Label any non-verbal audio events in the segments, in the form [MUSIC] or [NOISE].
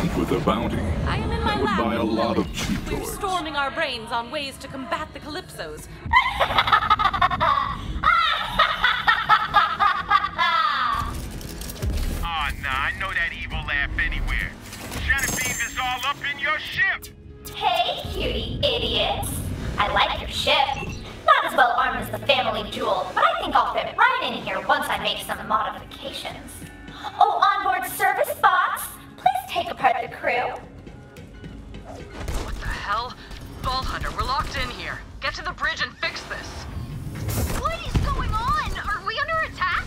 Armed with a bounty, I am in my that would lab. buy a lot of cheap We're toys. storming our brains on ways to combat the Calypsos. Oh, nah, I know that evil laugh anywhere. Genevieve is all up in your ship. Hey, cutie idiots. I like your ship. Not as well armed as the family jewel, but I think I'll fit right in here once I make some modifications. Oh, onboard service bots, please take apart the crew. What the hell? Vault Hunter, we're locked in here. Get to the bridge and fix this. What is going on? Are we under attack?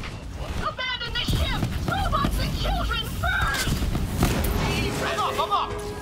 Abandon the ship! Robots and children first! Come on, come on!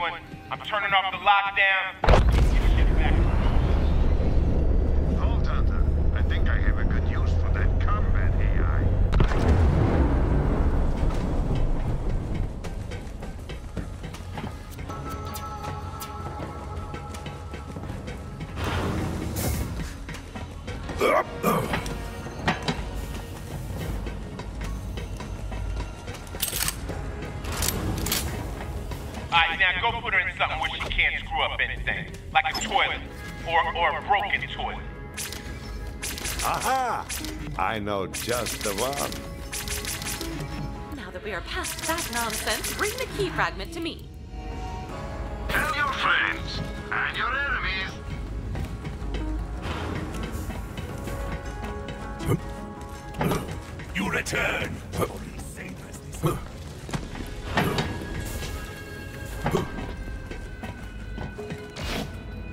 Everyone. I'm turning off the lockdown. Just the one. Now that we are past that nonsense, bring the key fragment to me. Tell your friends and your enemies You return.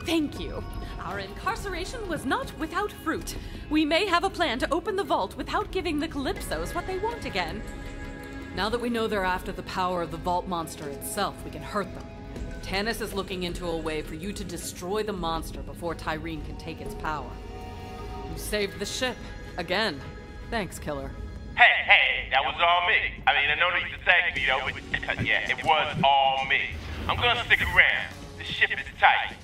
Thank you. Our incarceration was not without fruit. We may have a plan to open the vault without giving the Calypsos what they want again. Now that we know they're after the power of the Vault Monster itself, we can hurt them. Tannis is looking into a way for you to destroy the monster before Tyreen can take its power. You saved the ship. Again. Thanks, Killer. Hey, hey, that was all me. I mean, I know need to thank me, though, but yeah, it was all me. I'm gonna stick around. The ship is tight.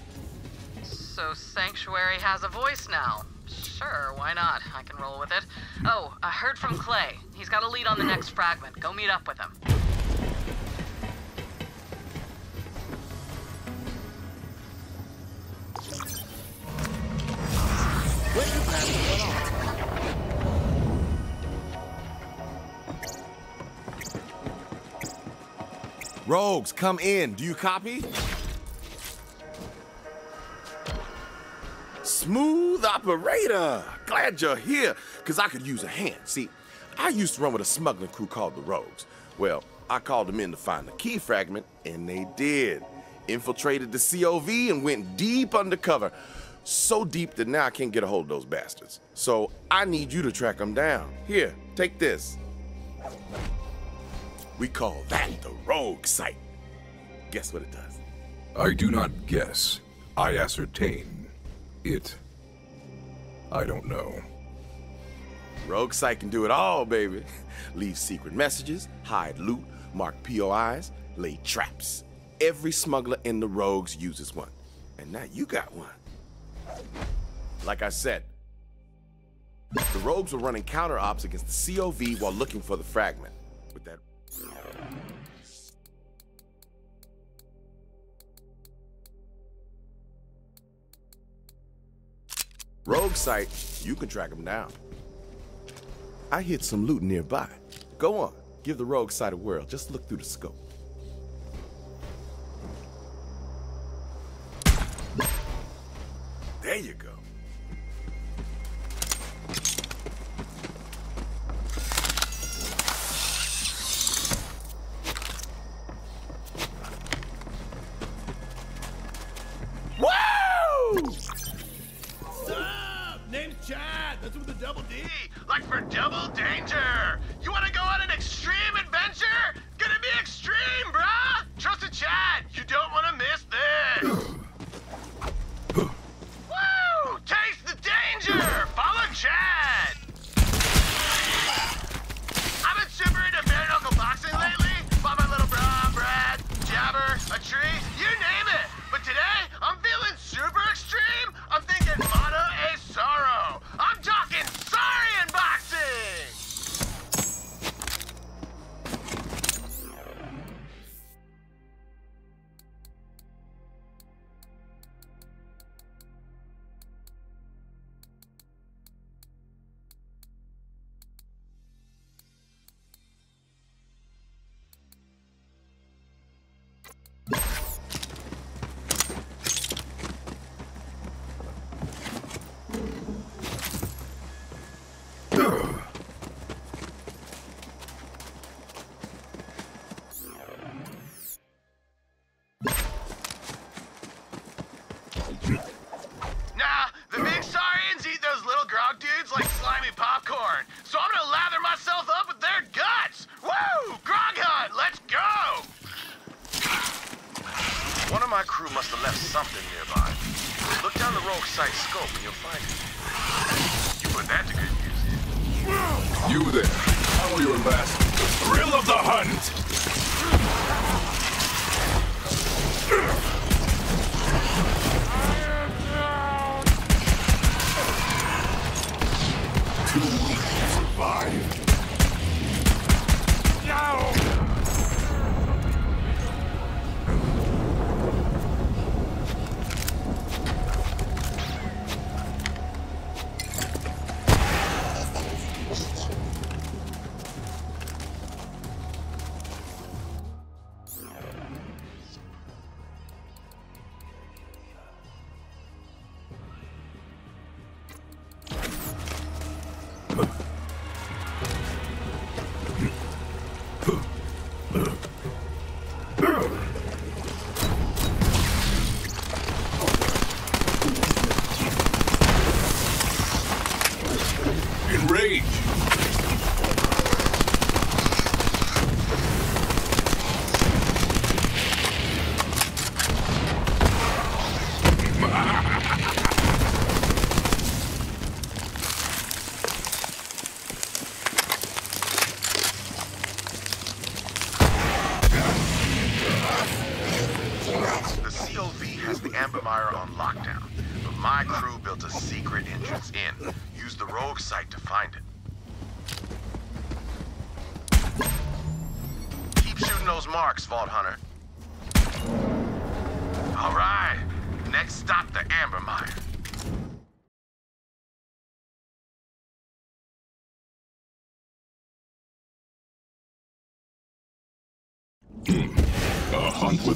So Sanctuary has a voice now. Sure, why not? I can roll with it. Oh, I heard from Clay. He's got a lead on the next fragment. Go meet up with him. Rogues, come in. Do you copy? Smooth operator. Glad you're here, because I could use a hand. See, I used to run with a smuggling crew called the Rogues. Well, I called them in to find the key fragment, and they did. Infiltrated the COV and went deep undercover. So deep that now I can't get a hold of those bastards. So I need you to track them down. Here, take this. We call that the Rogue Sight. Guess what it does? I do not guess. I ascertain. It. I don't know. Rogue Sight can do it all, baby. [LAUGHS] Leave secret messages, hide loot, mark POIs, lay traps. Every smuggler in the Rogues uses one. And now you got one. Like I said, the rogues were running counter ops against the COV while looking for the fragment. With that. Rogue sight, you can track them down. I hid some loot nearby. Go on, give the rogue sight a whirl. Just look through the scope. There you go. Chad. That's with a double D. Like for double danger. You want to go on an extreme adventure? Must have left something nearby. Look down the rogue sight scope and you'll find it. You put that to good use. You there. Follow your last. The thrill of the hunt! Two survive. Enrage!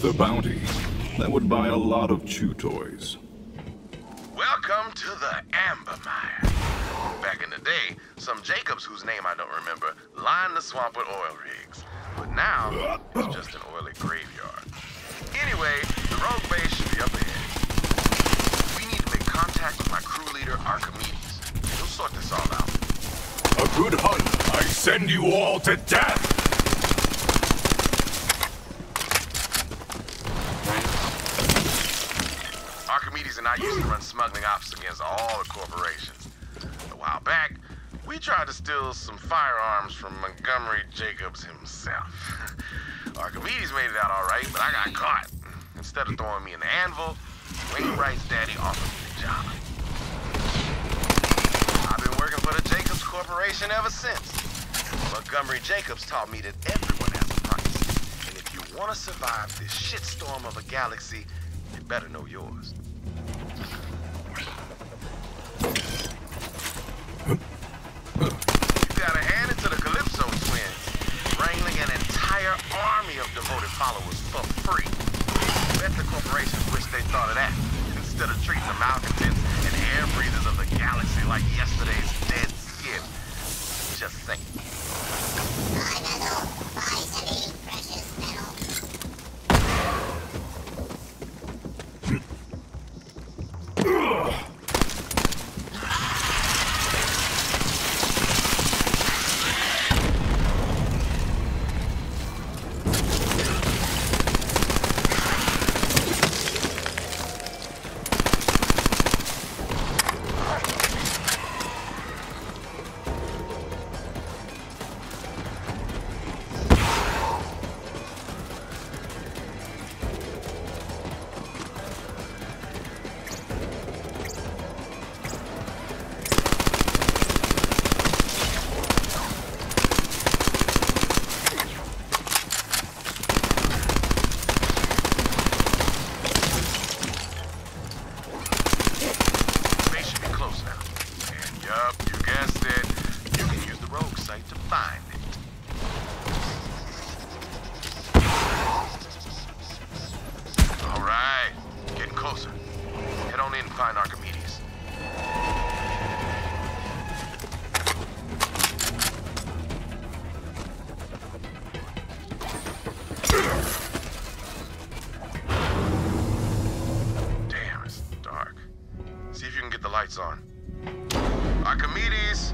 A hunt with a bounty. That would buy a lot of chew toys. Welcome to the Amber Ambermire. Back in the day, some Jacobs, whose name I don't remember, lined the swamp with oil rigs. But now, it's just an oily graveyard. Anyway, the rogue base should be up ahead. We need to make contact with my crew leader, Archimedes. He'll sort this all out. A good hunt. I send you all to death. Archimedes and I used to run smuggling ops against all the corporations. A while back, we tried to steal some firearms from Montgomery Jacobs himself. [LAUGHS] Archimedes made it out all right, but I got caught. Instead of throwing me in the anvil, Wainwright's daddy offered me the job. I've been working for the Jacobs Corporation ever since. Montgomery Jacobs taught me that everyone has a price. And if you want to survive this shitstorm of a galaxy, you better know yours. You gotta hand it to the Calypso twins, wrangling an entire army of devoted followers for free. Bet the corporations wish they thought of that, instead of treating the malcontents and air breathers of the galaxy like yesterday's dead skin. Just think. Lights on. Archimedes!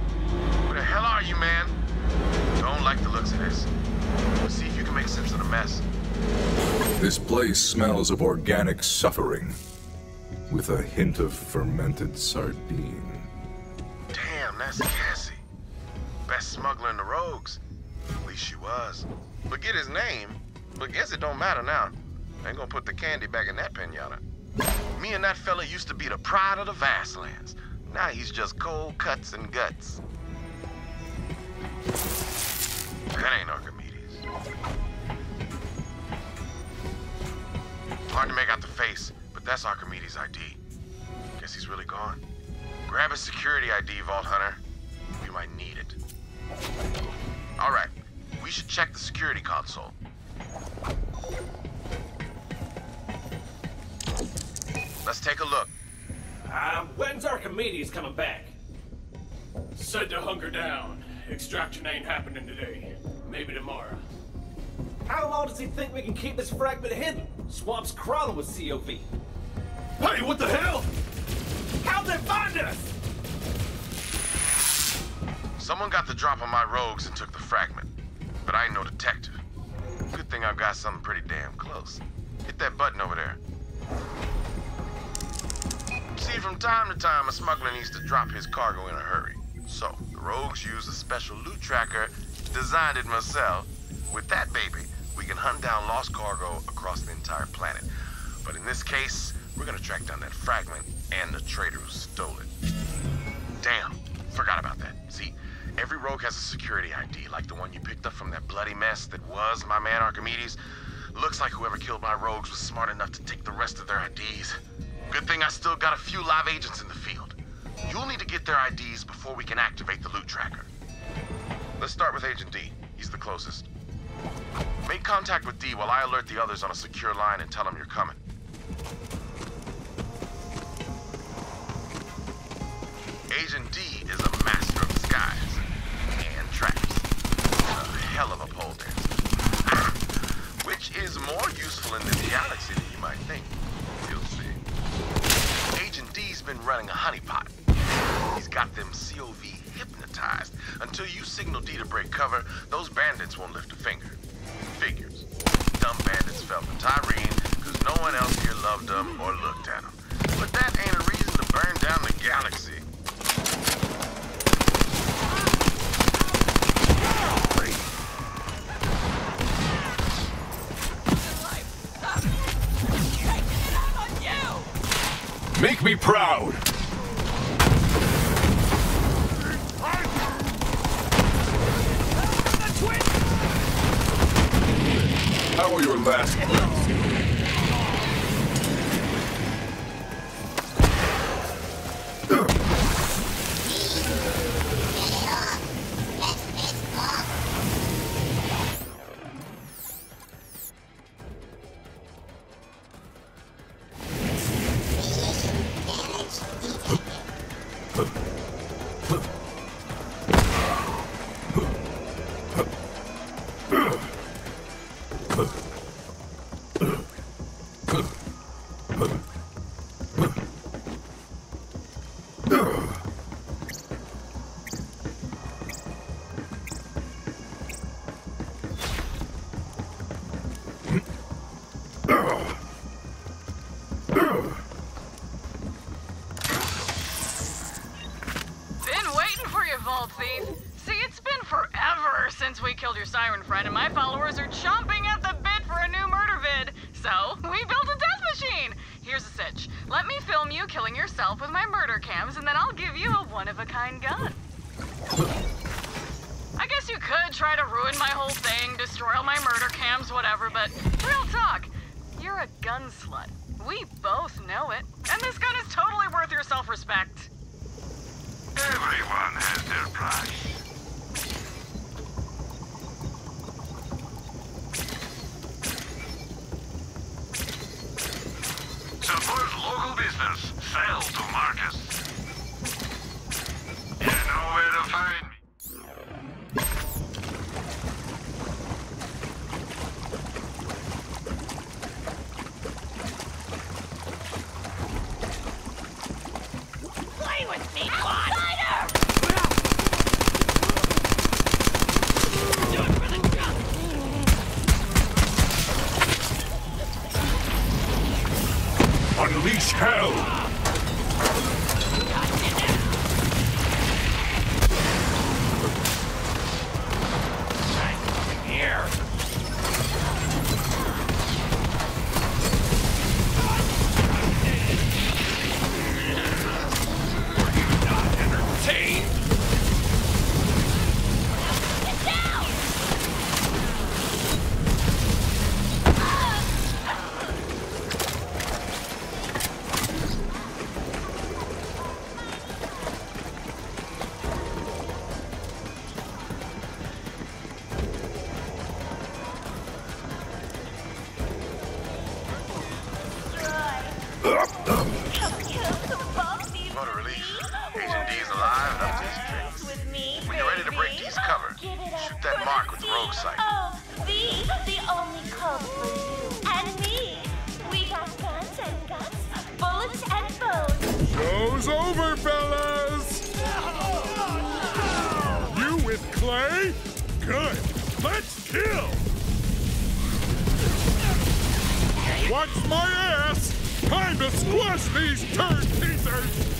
Where the hell are you, man? Don't like the looks of this. Let's see if you can make sense of the mess. This place smells of organic suffering, with a hint of fermented sardine. Damn, that's Cassie. Best smuggler in the rogues. At least she was. Forget his name, but guess it don't matter now. Ain't gonna put the candy back in that pinata. Me and that fella used to be the pride of the Vastlands. Now he's just cold cuts and guts. That ain't Archimedes. Hard to make out the face, but that's Archimedes' ID. Guess he's really gone. Grab his security ID, Vault Hunter. We might need it. All right, we should check the security console. Let's take a look. Uh, when's Archimedes coming back? Said to hunker down. Extraction ain't happening today. Maybe tomorrow. How long does he think we can keep this fragment hidden? Swamp's crawling with COV. Hey, what the hell? How'd they find us? Someone got the drop on my rogues and took the fragment. But I ain't no detective. Good thing I've got something pretty damn close. Hit that button over there. See, from time to time, a smuggler needs to drop his cargo in a hurry. So, the rogues use a special loot tracker, designed it myself. With that baby, we can hunt down lost cargo across the entire planet. But in this case, we're gonna track down that fragment and the traitor who stole it. Damn, forgot about that. See, every rogue has a security ID, like the one you picked up from that bloody mess that was my man Archimedes. Looks like whoever killed my rogues was smart enough to take the rest of their IDs. Good thing I still got a few live agents in the field. You'll need to get their IDs before we can activate the loot tracker. Let's start with Agent D. He's the closest. Make contact with D while I alert the others on a secure line and tell them you're coming. Agent D is a master of disguise and traps. A hell of a pole dancer. [LAUGHS] Which is more useful in this galaxy running a honeypot. He's got them COV hypnotized. Until you signal D to break cover, those bandits won't lift a finger. Figures. Dumb bandits fell for Tyreen because no one else here loved them or looked at them. But that ain't a reason to burn down the galaxy. Make me proud! And up to his tricks. When you're ready to break these cover, shoot that mark with the rogue sight. Oh, the, the only code for you and me. We got guns and guts, bullets and bones. Show's over, fellas! You with Clay? Good. Let's kill! Watch my ass! Time to squash these turd teasers!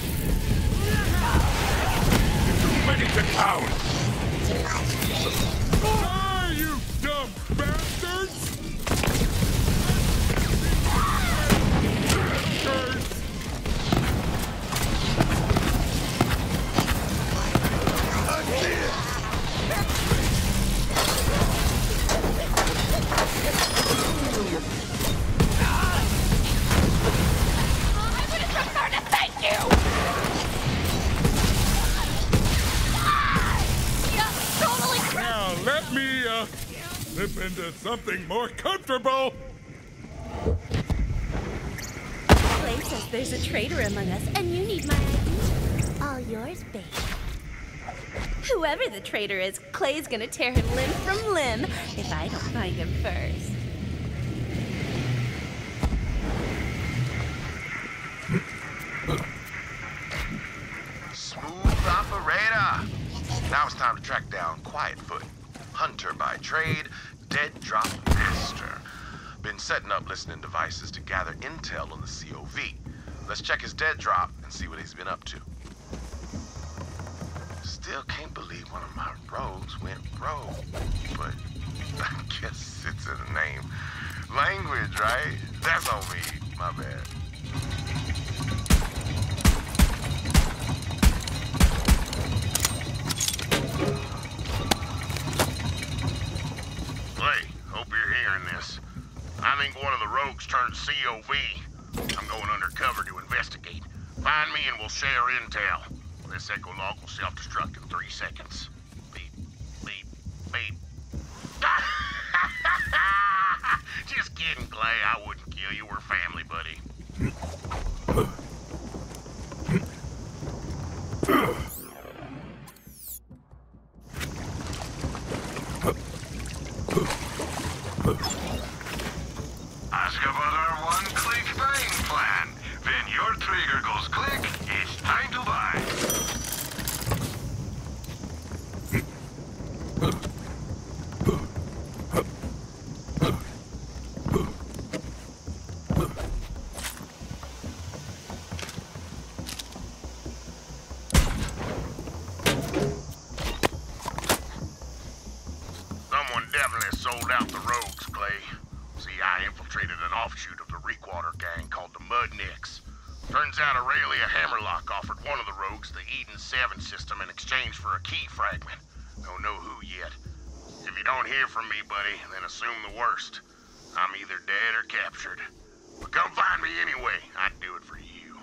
To town! Something more comfortable! Clay says there's a traitor among us, and you need my ID. All yours, babe. Whoever the traitor is, Clay's gonna tear him limb from limb if I don't find him first. Smooth operator. Now it's time to track down Quietfoot. Hunter by trade, dead drop master. Been setting up listening devices to gather intel on the COV. Let's check his dead drop and see what he's been up to. Still can't believe one of my rogues went rogue, but [LAUGHS] I guess it's in the name. Language, right? That's on me. My bad. Thank you. Rogues turned COV. I'm going undercover to investigate. Find me and we'll share intel. This echo log will self-destruct in three seconds. Beep, beep, beep. [LAUGHS] Just kidding, Clay. I wouldn't kill you. We're family, buddy. Worst. I'm either dead or captured. But come find me anyway. I'd do it for you.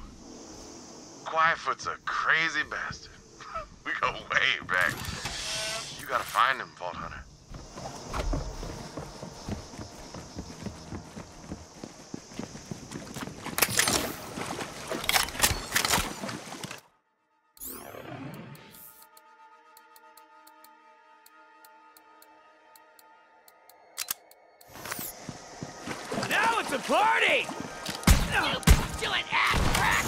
Quietfoot's a crazy bastard. Party! Do it, ass crack!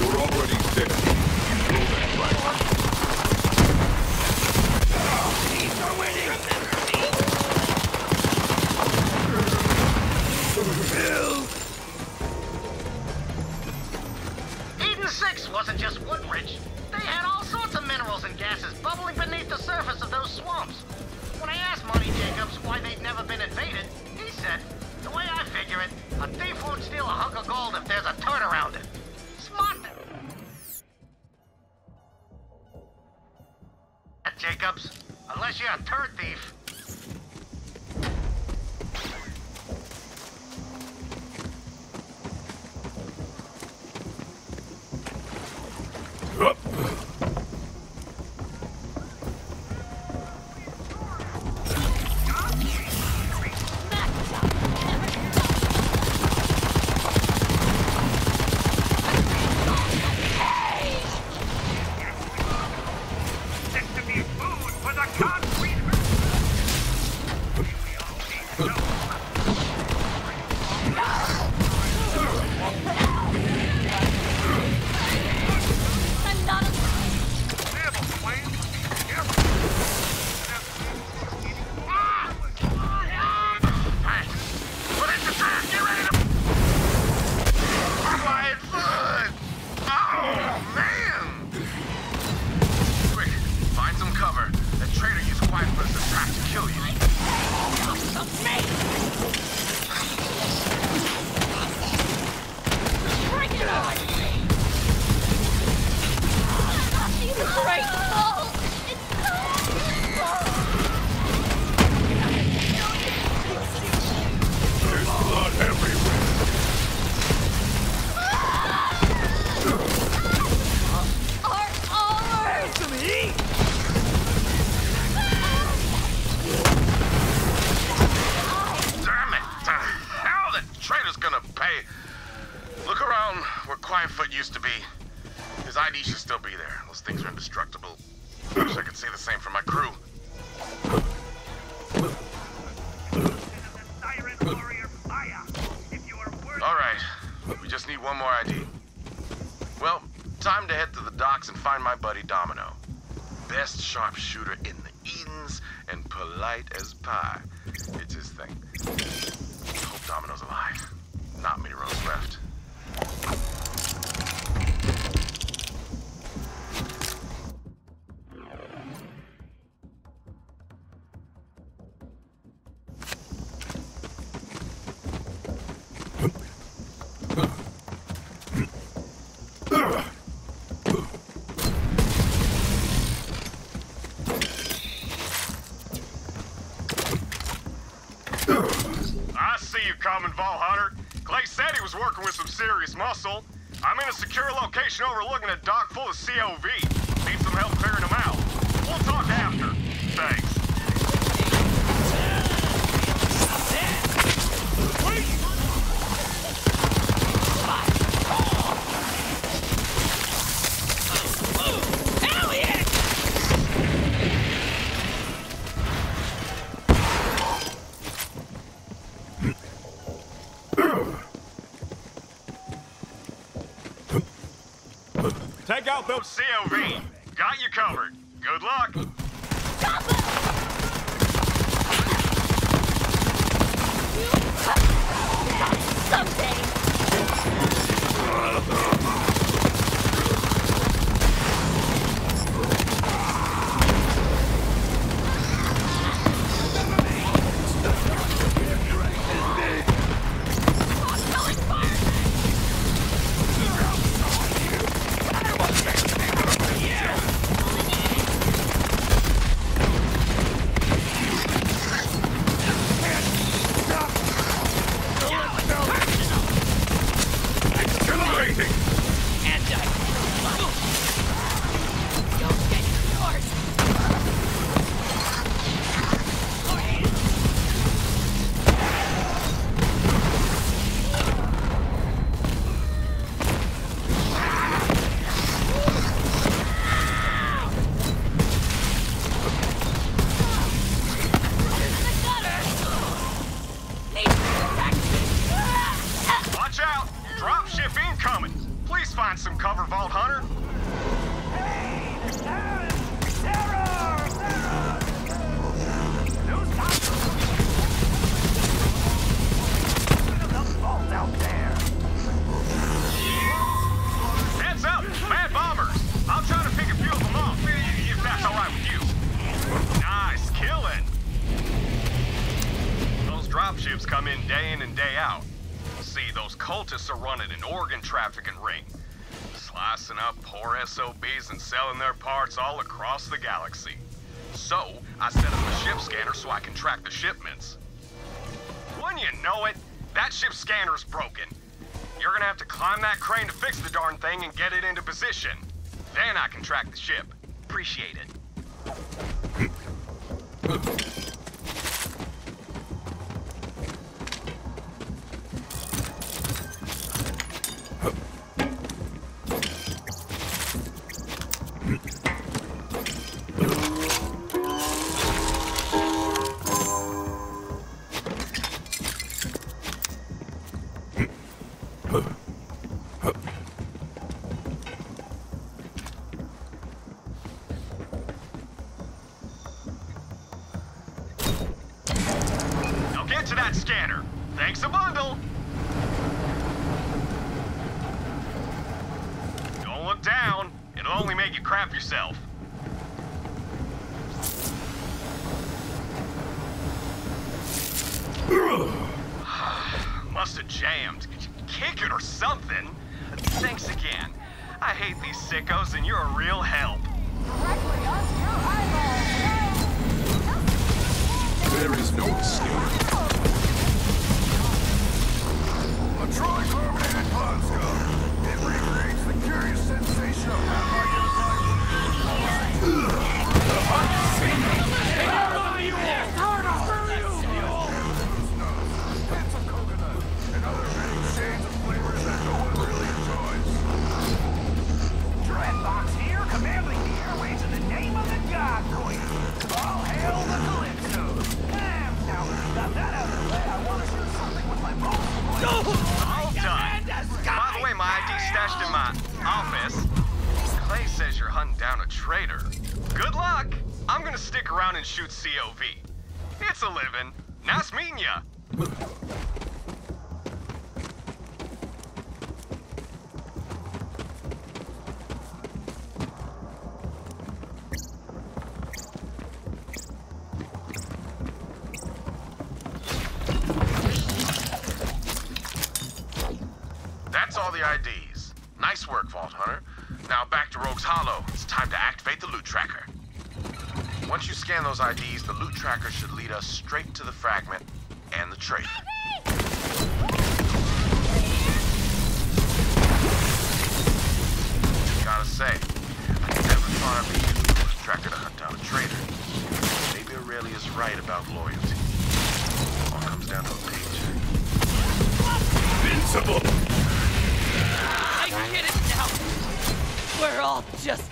You're already dead. Throw that fragment. Eden 6 wasn't just wood-rich. They had all sorts of minerals and gases bubbling beneath the surface of those swamps. When I asked Monty Jacobs why they'd never been invaded, a thief won't steal a hunk of gold if there's a turn those COV. Got you covered. Good luck. Someday. appreciate it. Just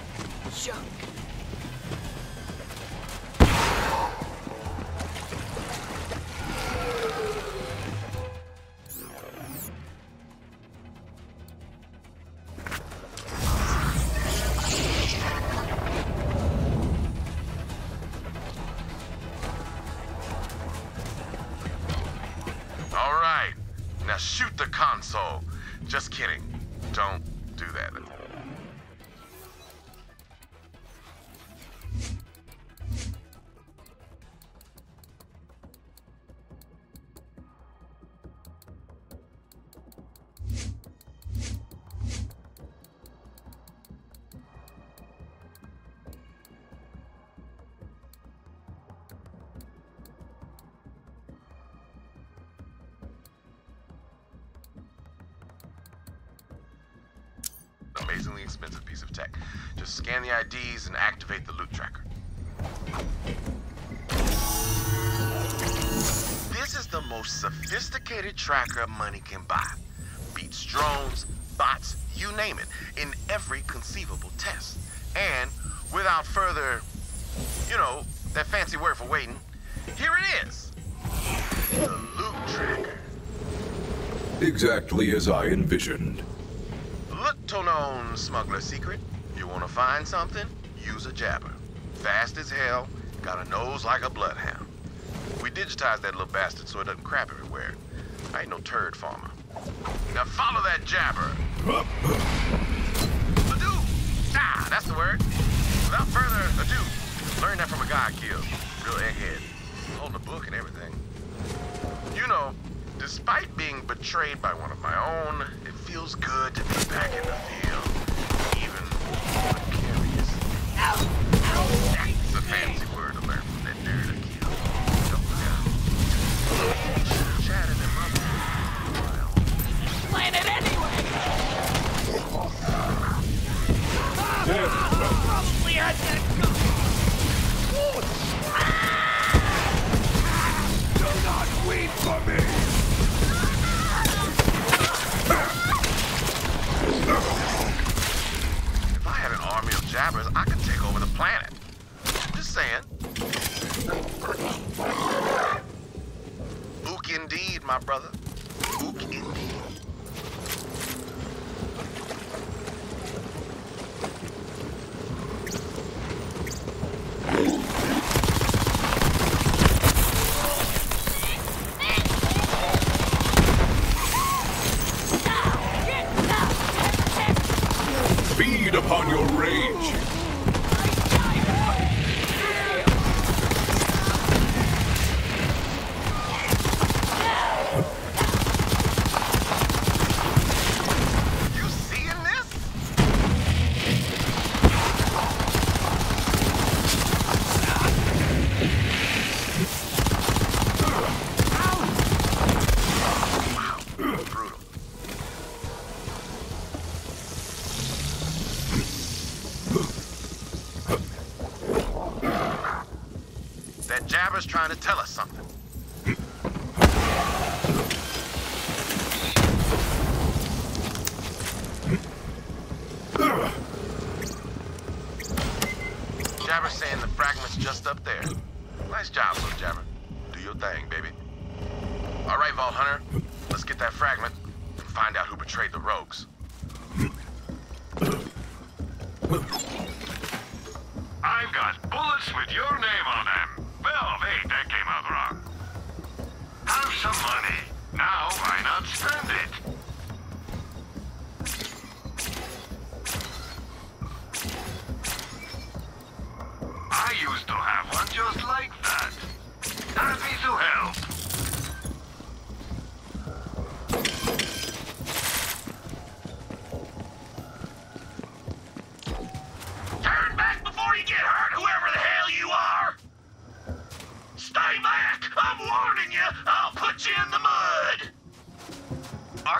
expensive piece of tech. Just scan the IDs and activate the loot tracker. This is the most sophisticated tracker money can buy. Beats drones, bots, you name it, in every conceivable test. And without further, you know, that fancy word for waiting, here it is. The loot tracker. Exactly as I envisioned. Known smuggler secret. You wanna find something? Use a jabber. Fast as hell, got a nose like a bloodhound. We digitized that little bastard so it doesn't crap everywhere. I ain't no turd farmer. Now follow that jabber. Ado! Ah, that's the word. Without further ado, learn that from a guy I killed. Real egghead. Holding a book and everything. You know, despite being betrayed by one of my own, feels good to be back in the field. That trying to tell us something.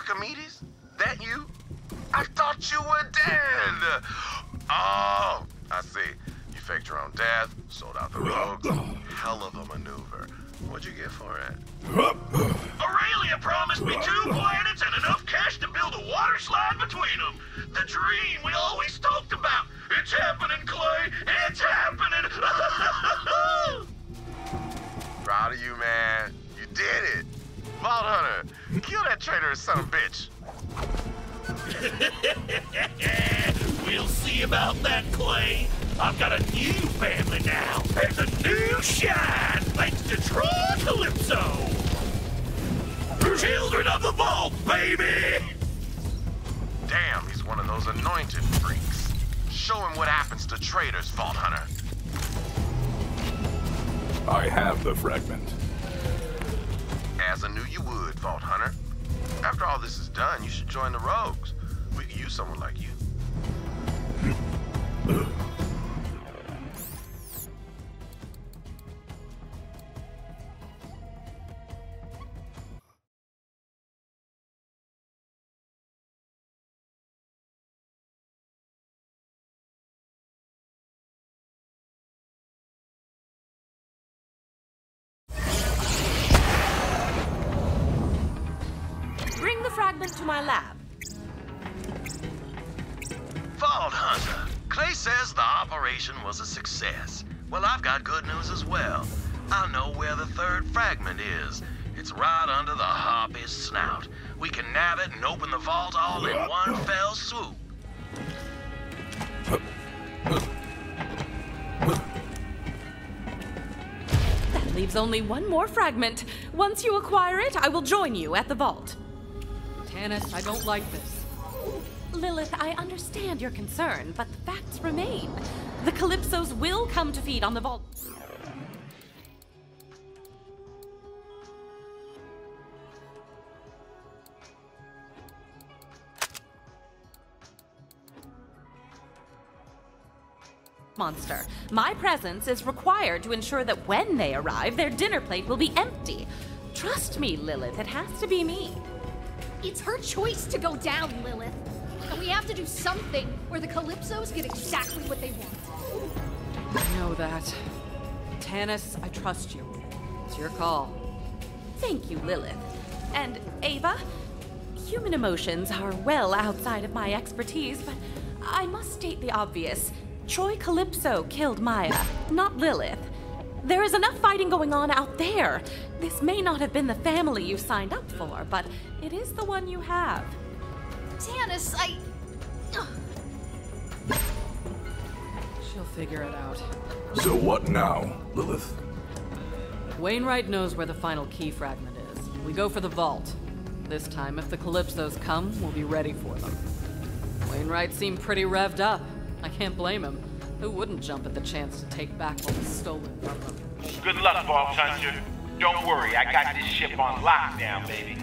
Archimedes? That you? I thought you were dead. Oh, I see. You faked your own death, sold out the rogues. Hell of a maneuver. What'd you get for it? Aurelia promised me two planets and enough cash to build a water slide between them. The dream we always talked about. It's happening, Clay. It's happening. [LAUGHS] Proud of you, man. You did it. Vault Hunter, kill that traitorous son of a bitch. [LAUGHS] we'll see about that, Clay. I've got a new family now, and a new shine thanks to Troy Calypso. Children of the Vault, baby! Damn, he's one of those anointed freaks. Show him what happens to traitors, Vault Hunter. I have the fragment. As I knew you would, Vault Hunter. After all this is done, you should join the Rogues. We could use someone like you. [CLEARS THROAT] my lab. Vault Hunter, Clay says the operation was a success. Well, I've got good news as well. I know where the third fragment is. It's right under the harpy's snout. We can nab it and open the vault all in one fell swoop. That leaves only one more fragment. Once you acquire it, I will join you at the vault. Tannis, I don't like this. Lilith, I understand your concern, but the facts remain. The Calypsos will come to feed on the vault. Monster. My presence is required to ensure that when they arrive, their dinner plate will be empty. Trust me, Lilith, it has to be me. It's her choice to go down, Lilith. And we have to do something where the Calypsos get exactly what they want. I know that. Tannis, I trust you. It's your call. Thank you, Lilith. And Ava, human emotions are well outside of my expertise, but I must state the obvious. Troy Calypso killed Maya, not Lilith. There is enough fighting going on out there. This may not have been the family you signed up for, but it is the one you have. Tannis, I. She'll figure it out. So what now, Lilith? Wainwright knows where the final key fragment is. We go for the vault. This time, if the Calypsos come, we'll be ready for them. Wainwright seemed pretty revved up. I can't blame him. Who wouldn't jump at the chance to take back what was stolen from them? Good luck, Vault Hunter. Don't worry, I got this ship on lockdown, baby.